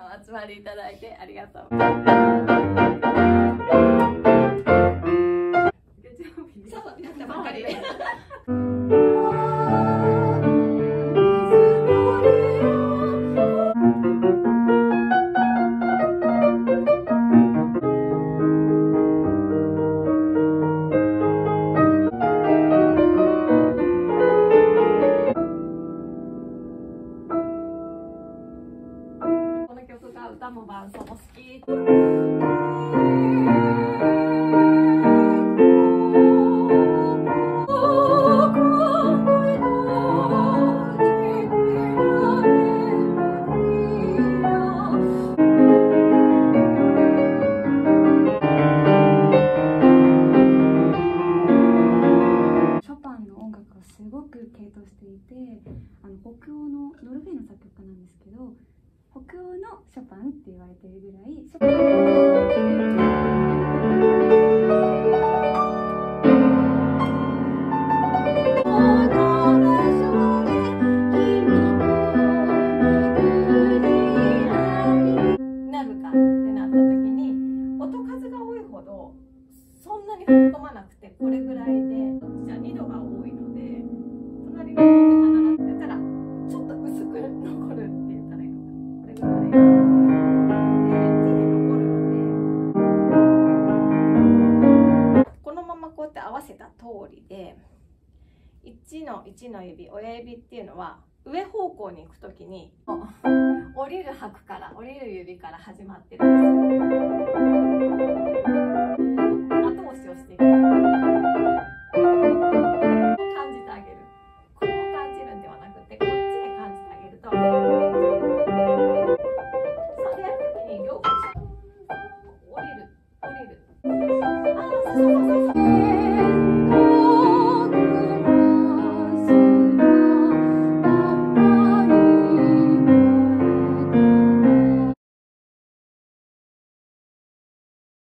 お集まりいただいてありがとう。月歌も伴奏も好き。ショパンの音楽をすごく系統していてあの北欧のノルウェーの作曲家なんですけど北欧のショパンって言われてるぐらい通りで1の1の指親指っていうのは上方向に行く時に降りる拍から降りる指から始まってるんです。後押しをしていく。感じてあげる。こう感じるんではなくてこっちで感じてあげると。